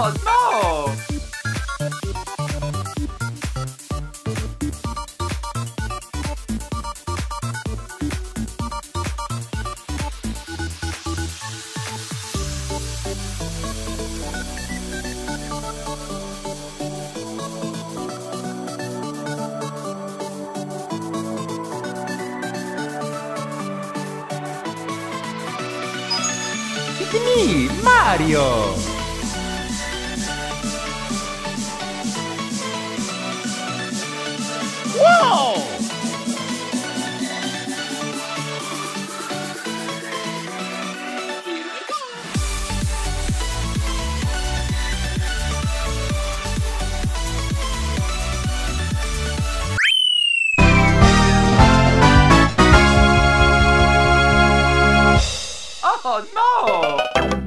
Oh no! It's me, Mario! Oh no!